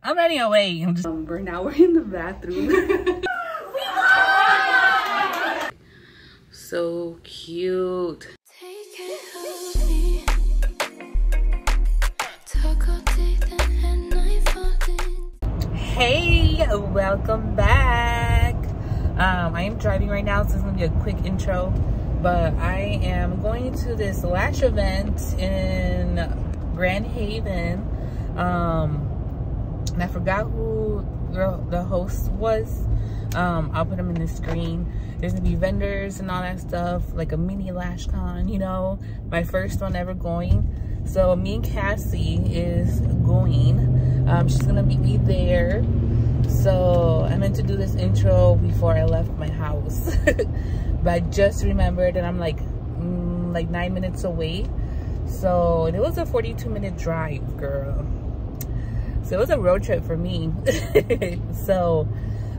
I'm running away. I'm just. Um, we're now we're in the bathroom. so cute. Hey, welcome back. Um, I am driving right now, so it's gonna be a quick intro. But I am going to this lash event in Grand Haven. Um, and I forgot who the, the host was. Um, I'll put them in the screen. There's gonna be vendors and all that stuff, like a mini lash con, you know, my first one ever going. So me and Cassie is going. Um, she's gonna me there. So I meant to do this intro before I left my house, but I just remembered and I'm like, mm, like nine minutes away. So it was a 42 minute drive, girl. So it was a road trip for me. so,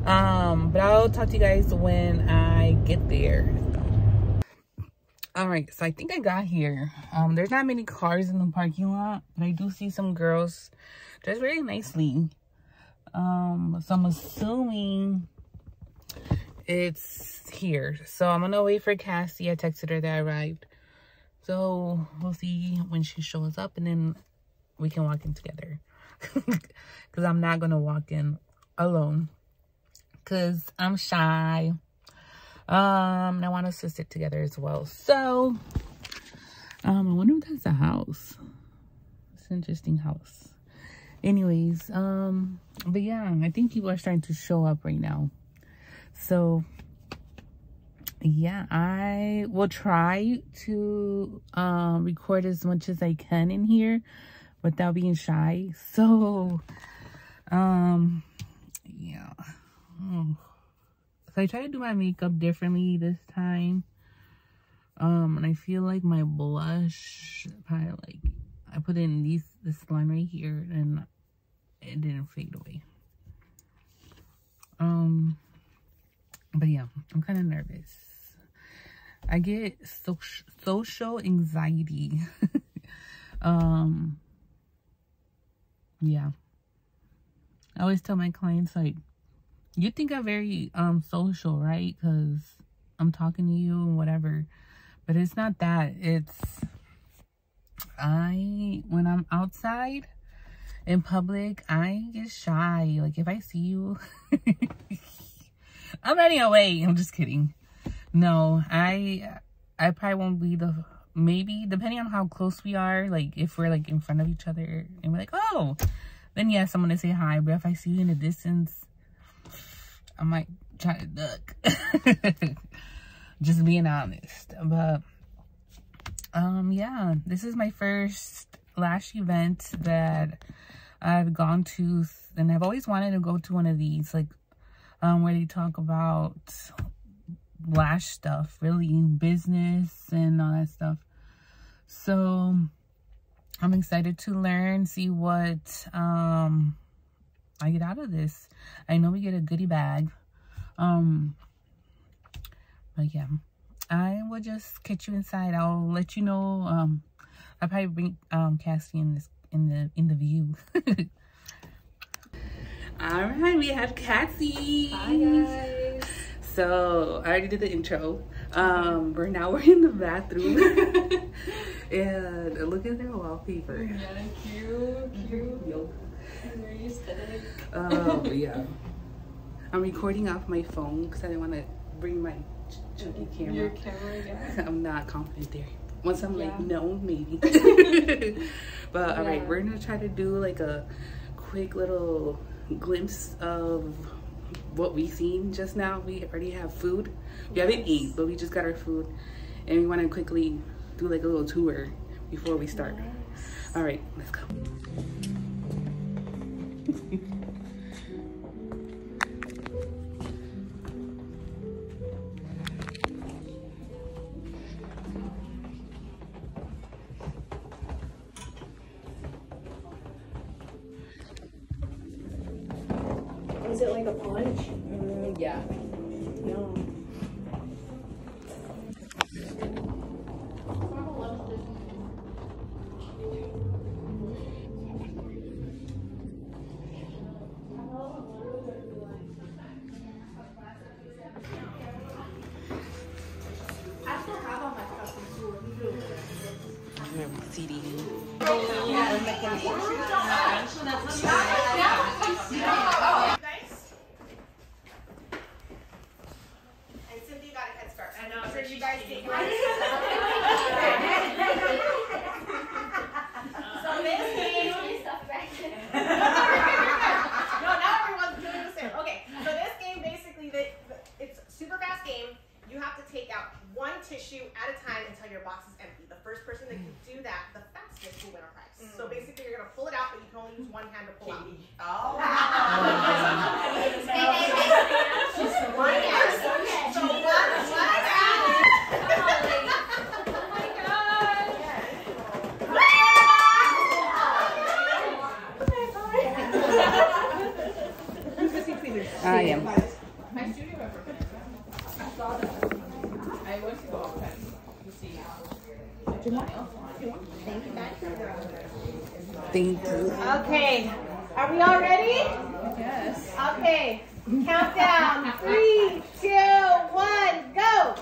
um, but I'll talk to you guys when I get there. All right, so I think I got here. Um, there's not many cars in the parking lot, but I do see some girls dressed very nicely. Um, so I'm assuming it's here. So I'm gonna wait for Cassie. I texted her that I arrived. So we'll see when she shows up and then we can walk in together. Because I'm not gonna walk in alone. Because I'm shy. Um, I want us to sit together as well. So, um, I wonder if that's a house. It's an interesting house. Anyways, um, but yeah, I think people are starting to show up right now. So, yeah, I will try to um, record as much as I can in here without being shy. So, um, yeah. Oh. So I try to do my makeup differently this time. Um, and I feel like my blush, probably like, I put in these, this line right here and it didn't fade away. Um, but yeah, I'm kind of nervous. I get so social anxiety. um, yeah. I always tell my clients like, you think I'm very um social, right? Because I'm talking to you and whatever. But it's not that. It's I when I'm outside in public, I get shy. Like if I see you, I'm running away. I'm just kidding. No, I I probably won't be the maybe depending on how close we are. Like if we're like in front of each other and we're like, oh, then yes, I'm gonna say hi. But if I see you in the distance, I might try to duck. Just being honest. But um yeah, this is my first lash event that I've gone to and I've always wanted to go to one of these like um where they talk about lash stuff, really business and all that stuff. So I'm excited to learn, see what um I get out of this. I know we get a goodie bag. Um, but yeah, I will just catch you inside. I'll let you know. Um, I'll probably bring um Cassie in this in the in the view. All right, we have Cassie. Hi guys. So I already did the intro. Um, we're now we're in the bathroom, and look at their wallpaper. Yeah, cute, cute. Yo. Very aesthetic. Oh yeah. I'm recording off my phone because I didn't want to bring my ch- chunky camera. Your camera, yeah. I'm not confident there. Once I'm like Yeah. known, maybe. but all right, Yeah. we're gonna try to do like a quick little glimpse of what we seen just now. We already have food. We haven't Yes. eaten, but we just got our food, and we want to quickly do like a little tour before we start. Nice. All right, let's go. Thank you. Guys. Thank you. Okay, are we all ready? Yes. Okay, countdown. Three, two, one, go.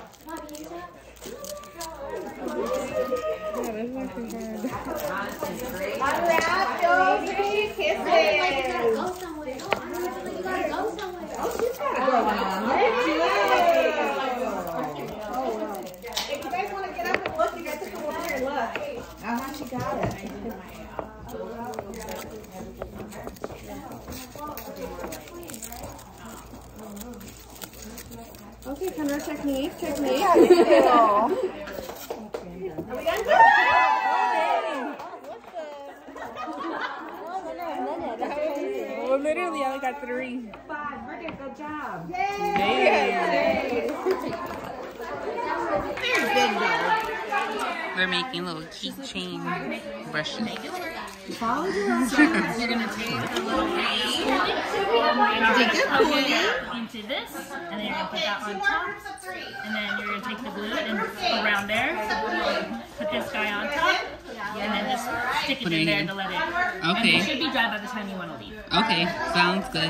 Unwrap those three kisses. If you guys want to get up and look, you guys have to come over here and look. Uh-huh, she got it. Okay, camera technique, technique. Are we done? Well, literally, I only got three. Five, Bridget, good job. They're making little keychain brushes. Follow You're gonna take a little poke it into this, and then you're gonna put that on top, and then you're gonna take the glue and around there, put this guy on top, and then just stick it Put it in there in. to let it. And Okay. it should be dry by the time you want to leave. Okay, sounds good.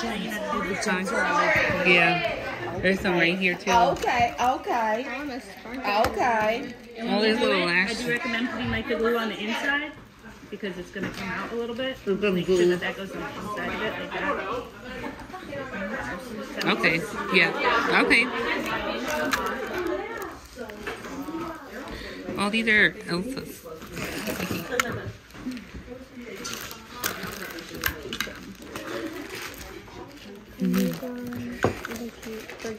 So you have to do the Yeah. There's some right here too. Okay, okay, okay. All these little I lashes. do recommend putting like the glue on the inside because it's gonna come out a little bit. The Make sure glue. that that goes on the inside of it like that. Okay. Yeah. Okay. Oh, these are Elsa's.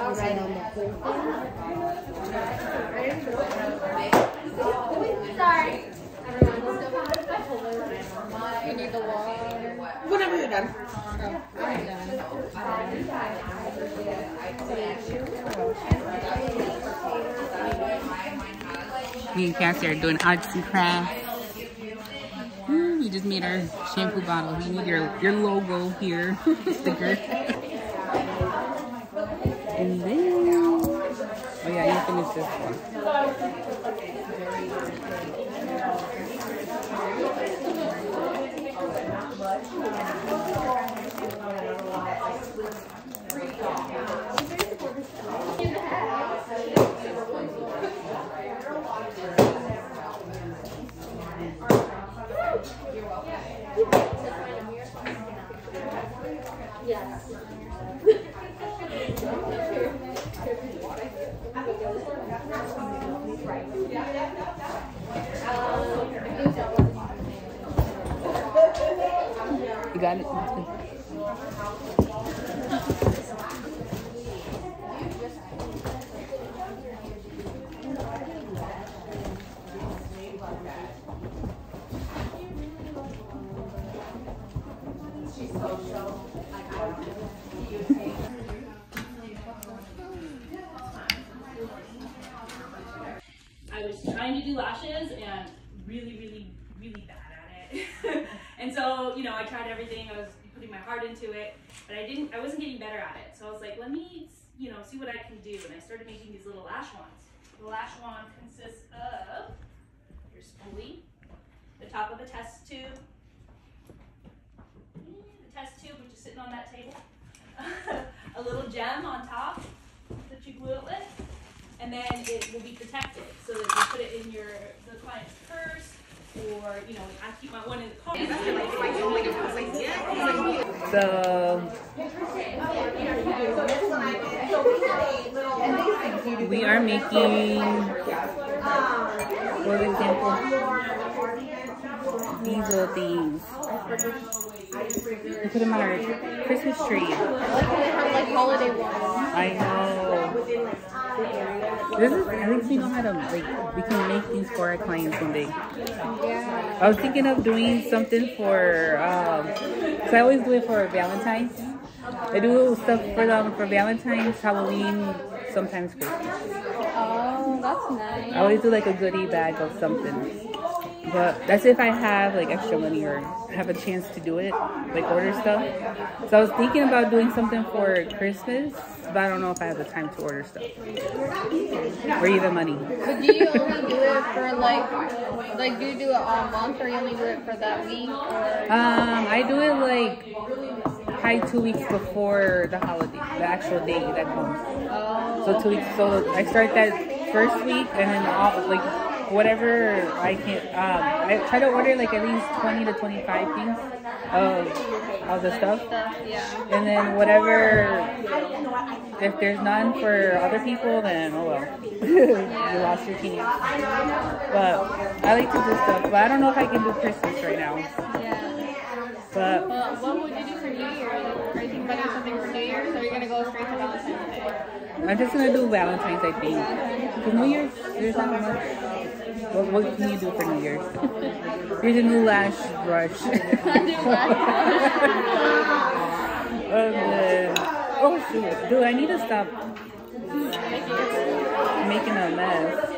Oh, that's Whenever you're done. Me and Cassie are doing arts and crafts. Hmm, we just made our shampoo bottle. You need your, your logo here, sticker. You this one. You got it? I was trying to do lashes and really, really, really bad at it. and so, you know, I tried everything. I was putting my heart into it, but I didn't. I wasn't getting better at it. So I was like, let me, you know, see what I can do. And I started making these little lash wands. The lash wand consists of your spoolie, the top of a test tube, the test tube which is sitting on that table, a little gem on top that you glue it with and then it will be protected so that you put it in your the client's purse or you know I keep my one in the car. So we are making, for example, these little things. We put them on our Christmas tree. I like how they have like holiday ones. I know. This is at least we know how to like we can make these for our clients one day. Yeah. I was thinking of doing something for um cause I always do it for Valentine's. I do stuff for them for Valentine's, Halloween, sometimes Christmas. Oh, that's nice. I always do like a goodie bag of something. But that's if I have like extra money or have a chance to do it, like order stuff. So I was thinking about doing something for Christmas, but I don't know if I have the time to order stuff or even money. But do you only do it for like, like do you do it all month or you only do it for that week? Or Um, I do it like probably two weeks before the holiday, the actual day that comes. oh, So two weeks. So I start that first week, and then all like whatever I can. Um, I try to order like at least twenty to twenty-five things of all the stuff, and then whatever. If there's none for other people, then oh well, you lost your chance. But I like to do stuff, but I don't know if I can do Christmas right now. But what would you do for New Year's? Are you thinking about something for New Year's are you to go straight to Valentine's Day? I'm just gonna do Valentine's, I think. For New Year's, there's not much. What, what can you do for New Year's? Here's a new lash brush. Then- oh shoot, dude, I need to stop making a mess.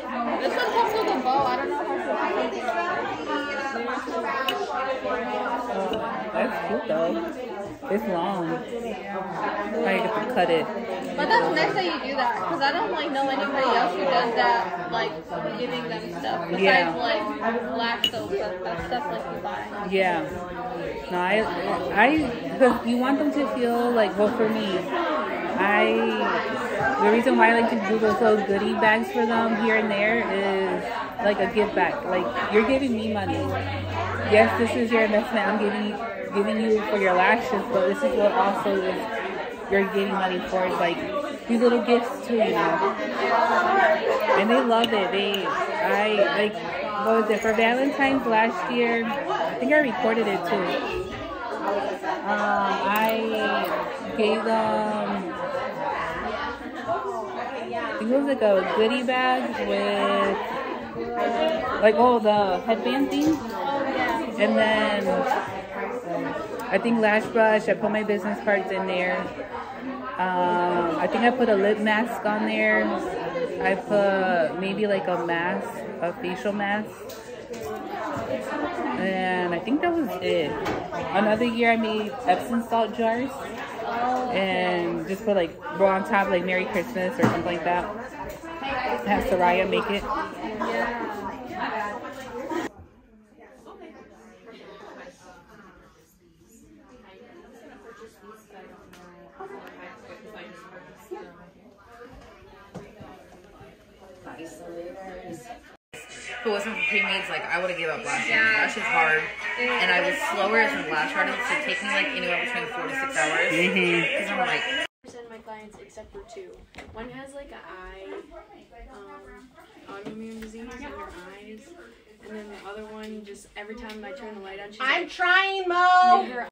This one comes with a bow. I don't know how to That's cute though. It's long. I get to cut it. But that's nice that you do that because I don't like know anybody else who does that, like giving them stuff besides Yeah. like lash soap, but that stuff like you buy. Yeah. No, I, I, you want them to feel like, well, for me, I, the reason why I like to do those little goodie bags for them here and there is like a give back. Like, you're giving me money. Yes, this is your investment. I'm giving you, giving you for your lashes, but this is what also is you're getting money for. Is like these little gifts too, you know. And they love it. They, I like, what was it for Valentine's last year? I think I recorded it too. Um, I gave them, it was like a goodie bag with, like, oh, the headband thing. And then I think lash brush, I put my business cards in there. Um, I think I put a lip mask on there. I put maybe like a mask, a facial mask. And I think that was it. Another year I made Epsom salt jars and just put like roll on top like Merry Christmas or something like that. Have Soraya make it. If it wasn't for pre-mades, like I would have gave up lashing. That shit's hard, and I was slower as a lash artist. So it takes me like anywhere between four to six hours. Because I'm like, percent of my clients except for two. One has like an eye, um, autoimmune disease in her eyes, and then the other one just every time I turn the light on, she's I'm like, trying, Mo.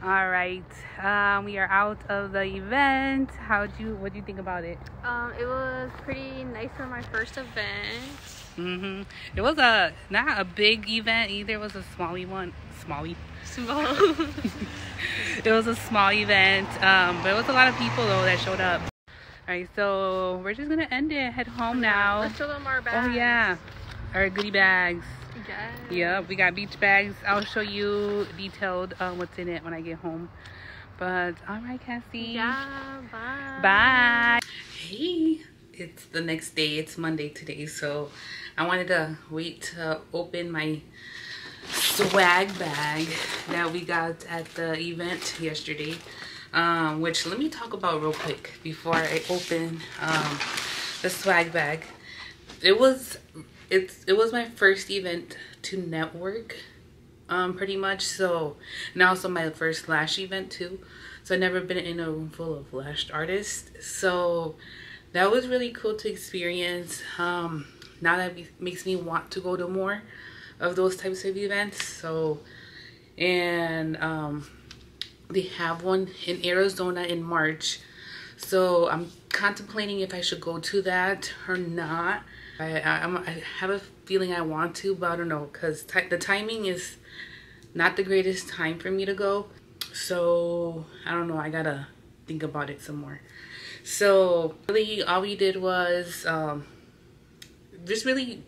All right, um, we are out of the event. How'd you? What do you think about it? Um, it was pretty nice for my first event. Hmm It was a not a big event either. It was a small one. Smally. Small. It was a small event, um, but it was a lot of people though that showed up. All right, so we're just gonna end it. Head home now. Let's show them our bags. Oh yeah, our goodie bags. Yes. Yeah, we got beach bags. I'll show you detailed um, what's in it when I get home. But all right, Cassie. Yeah. Bye. Bye. Hey, it's the next day. It's Monday today, so I wanted to wait to open my swag bag that we got at the event yesterday. Um, which let me talk about real quick before I open um, the swag bag. It was it's it was my first event to network um pretty much so and also my first lash event too so i've never been in a room full of lashed artists so that was really cool to experience um now that makes me want to go to more of those types of events so and um they have one in arizona in march so i'm contemplating if i should go to that or not. I i, I have a feeling i want to but i don't know because the timing is not the greatest time for me to go so i don't know i gotta think about it some more. So really all we did was um just really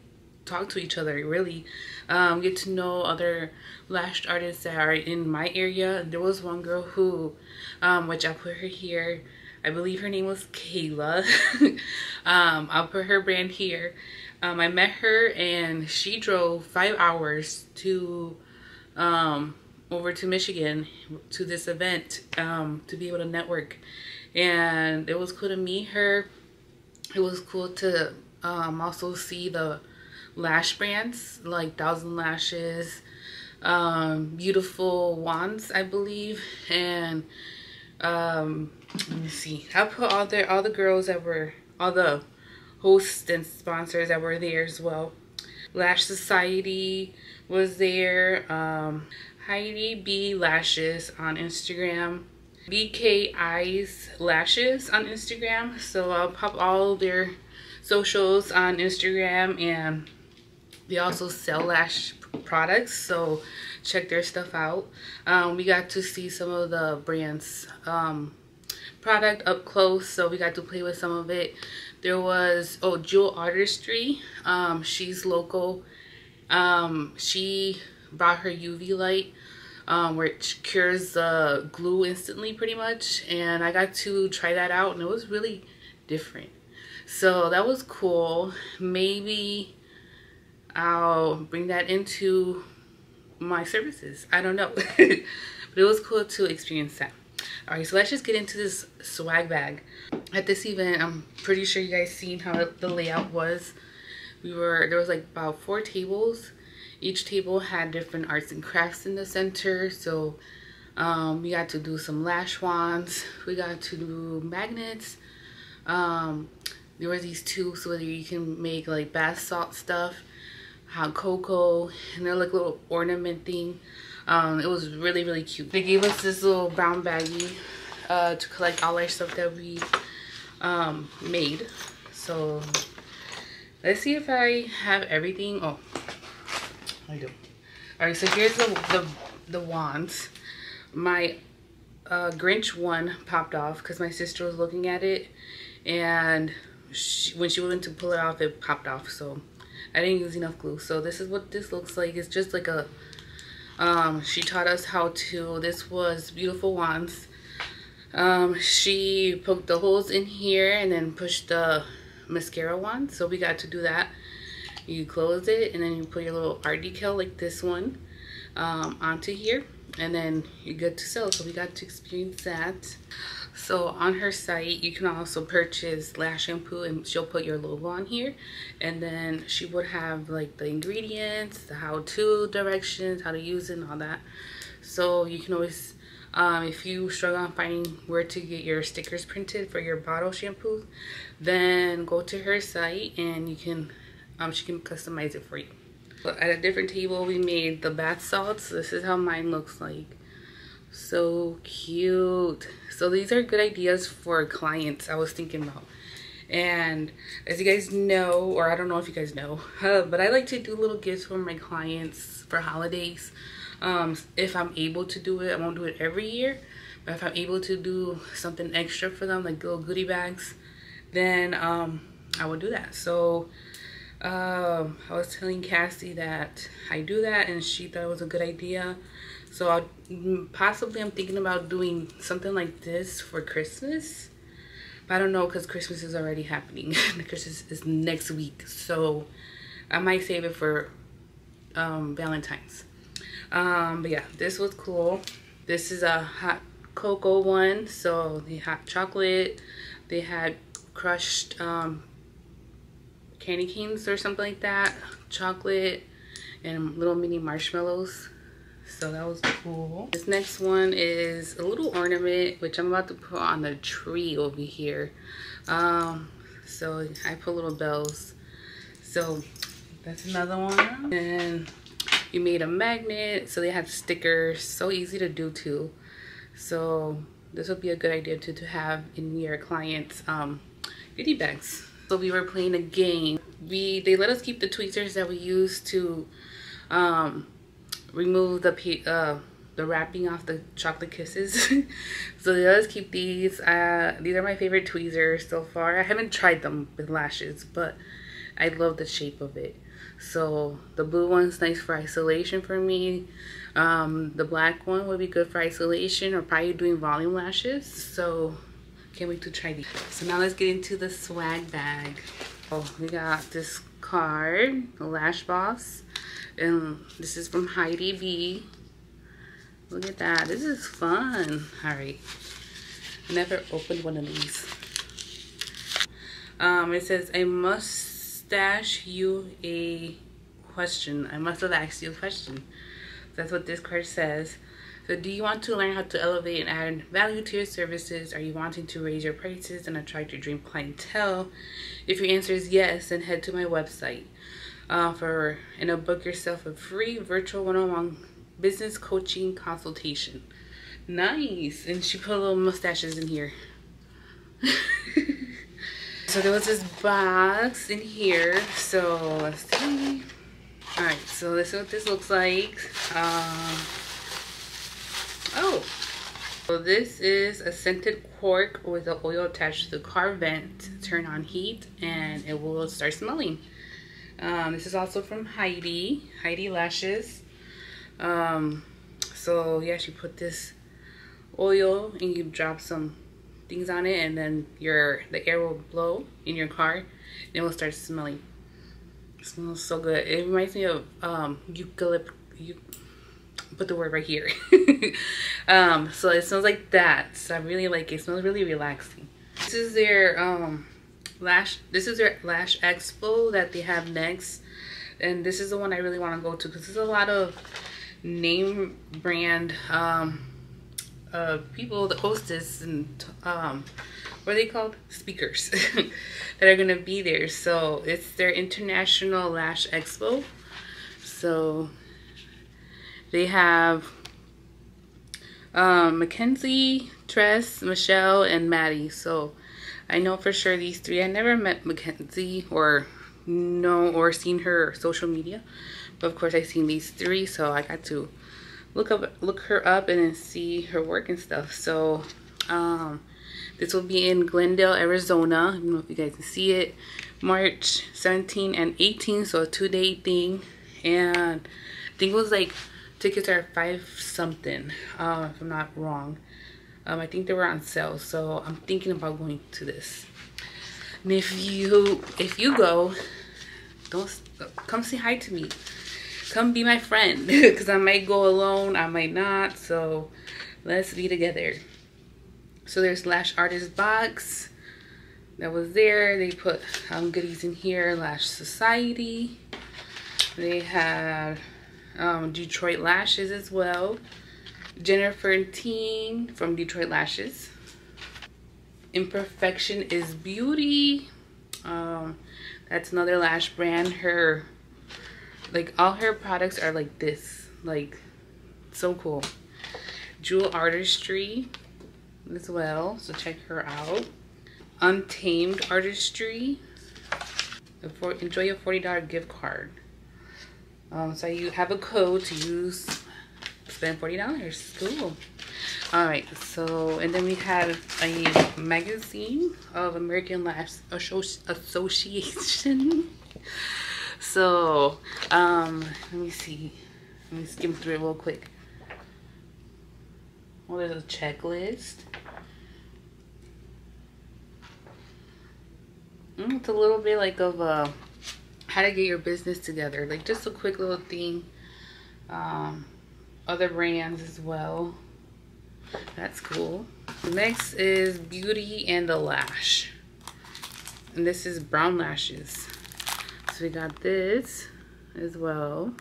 talk to each other really um get to know other lashed artists that are in my area. There was one girl who um which i put her here. I believe her name was kayla. Um i'll put her brand here. Um i met her and she drove five hours to um over to michigan to this event um to be able to network. And it was cool to meet her. It was cool to um also see the lash brands like thousand lashes um beautiful wands i believe. And um let me see. I put all the all the girls that were all the hosts and sponsors that were there as well. Lash society was there. Um heidi b lashes on instagram. Bkeyes lashes on instagram. So i'll pop all their socials on instagram and they also sell lash products so check their stuff out. Um, we got to see some of the brands um, product up close so we got to play with some of it. There was oh jewel artistry um, she's local. Um, she brought her uv light um, which cures the glue instantly pretty much and i got to try that out and it was really different so that was cool maybe I'll bring that into my services. I don't know. but it was cool to experience that. All right, so let's just get into this swag bag. At this event, I'm pretty sure you guys seen how the layout was. We were, there was like about four tables. Each table had different arts and crafts in the center. So um, we got to do some lash wands. We got to do magnets. Um, there were these tubes where you can make like bath salt stuff hot cocoa and they're like little ornament thing. Um it was really really cute. They gave us this little brown baggie uh to collect all our stuff that we um made. So let's see if i have everything. Oh. I do. All right so here's the the, the wands. My uh grinch one popped off because my sister was looking at it and she, when she went to pull it off it popped off so I didn't use enough glue. So this is what this looks like. It's just like a, um, she taught us how to, this was Beautiful Wands. Um, she poked the holes in here and then pushed the mascara wand. So we got to do that. You close it and then you put your little art decal like this one um, onto here. And then you're good to sew. So we got to experience that. So on her site, you can also purchase lash shampoo and she'll put your logo on here. And then she would have like the ingredients, the how-to directions, how to use it and all that. So you can always, um, if you struggle on finding where to get your stickers printed for your bottle shampoo, then go to her site and you can, um, she can customize it for you. But at a different table, we made the bath salts. This is how mine looks like. So cute. So these are good ideas for clients I was thinking about. And as you guys know, or I don't know if you guys know, but I like to do little gifts for my clients for holidays. Um, if I'm able to do it, I won't do it every year. But if I'm able to do something extra for them, like little goodie bags, then um, I will do that. So um, I was telling Cassie that I do that and she thought it was a good idea. So mm, possibly I'm thinking about doing something like this for Christmas. But I don't know because Christmas is already happening. Christmas is next week. So I might save it for um, Valentine's. Um, but yeah, this was cool. This is a hot cocoa one. So they had chocolate. They had crushed um, candy canes or something like that. Chocolate and little mini marshmallows. So that was cool. This next one is a little ornament, which I'm about to put on the tree over here. Um, so I put little bells. So that's another one. And you made a magnet. So they have stickers. So easy to do too. So this would be a good idea to, to have in your clients' um, goodie bags. So we were playing a game. We They let us keep the tweezers that we used to um, remove the uh, the wrapping off the chocolate kisses. so they let us keep these. Uh, these are my favorite tweezers so far. I haven't tried them with lashes, but I love the shape of it. So the blue one's nice for isolation for me. Um, the black one would be good for isolation or probably doing volume lashes. So can't wait to try these. So now let's get into the swag bag. Oh, we got this card, Lash Boss. And this is from Heidi B. Look at that. This is fun. All right. Never opened one of these. Um, it says, I must stash you a question. I must have asked you a question. That's what this card says. So do you want to learn how to elevate and add value to your services? Are you wanting to raise your prices and attract your dream clientele? If your answer is yes, then head to my website uh, for and uh, book yourself a free virtual one-on-one business coaching consultation. Nice. And she put little mustaches in here. so there was this box in here. So let's see. All right, so this is what this looks like. Um, Oh, so this is a scented cork with the oil attached to the car vent. Turn on heat and it will start smelling. Um, this is also from Heidi, Heidi Lashes. Um, so yeah, she put this oil and you drop some things on it and then your the air will blow in your car and it will start smelling. It smells so good. It reminds me of um, eucalypt, put the word right here. um, so it smells like that. So I really like it. It smells really relaxing. This is their um, lash. This is their lash expo that they have next, and this is the one I really want to go to because there's a lot of name brand um, uh, people, the hostess and um, what are they called? Speakers that are gonna be there. So it's their international lash expo. So they have um, Mackenzie, Tress, Michelle, and Maddie. So I know for sure these three. I never met Mackenzie or know or seen her social media. But of course I seen these three. So I got to look up look her up and see her work and stuff. So um, this will be in Glendale, Arizona. I don't know if you guys can see it. March 17 and 18. So a two-day thing. And I think it was like tickets are five something uh, if i'm not wrong um, i think they were on sale so i'm thinking about going to this and if you if you go don't come say hi to me come be my friend because i might go alone i might not so let's be together So there's Lash Artist Box that was there. They put um, goodies in here. Lash Society. They had um, Detroit Lashes as well. Jennifer Teen from Detroit Lashes. Imperfection is Beauty. Um, that's another lash brand. Her, like all her products are like this. Like, so cool. Jewel Artistry as well. So check her out. Untamed Artistry. Enjoy a $40 gift card. Um, so you have a code to use, spend $40. Cool. All right, so, and then we have a magazine of American Lash Association. so, um, let me see. Let me skim through it real quick. Well, there's a checklist. Mm, it's a little bit like of a how to get your business together. Like just a quick little thing. Um, other brands as well. That's cool. Next is Beauty and the Lash. And this is Brown Lashes. So we got this as well.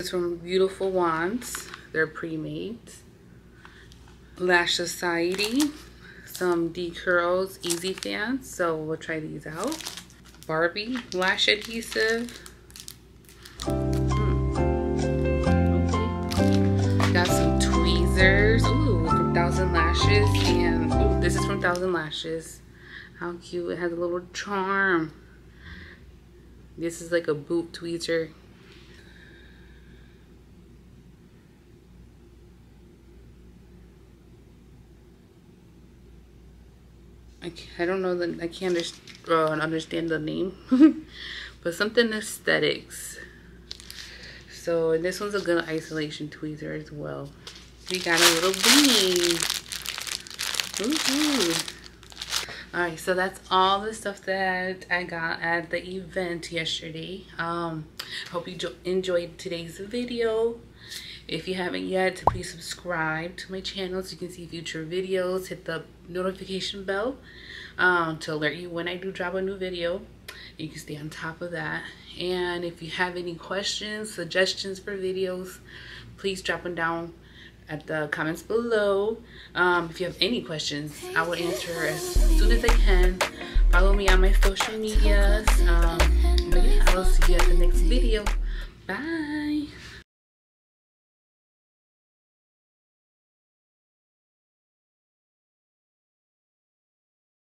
It's from Beautiful Wands. They're pre-made. Lash Society. Some D-Curls Easy Fans. So we'll try these out. Barbie Lash Adhesive. Hmm. Got some tweezers. Ooh, from Thousand Lashes. And ooh, this is from Thousand Lashes. How cute. It has a little charm. This is like a boot tweezer. I, I don't know that I can't uh, understand the name, but something aesthetics. So this one's a good isolation tweezer as well. We got a little beanie. Alright, so that's all the stuff that I got at the event yesterday. Um, hope you enjoyed today's video. If you haven't yet, please subscribe to my channel so you can see future videos. Hit the notification bell um, to alert you when I do drop a new video. You can stay on top of that. And if you have any questions, suggestions for videos, please drop them down at the comments below. Um, if you have any questions, I will answer as soon as I can. Follow me on my social medias. Um, but yeah, I will see you at the next video. Bye.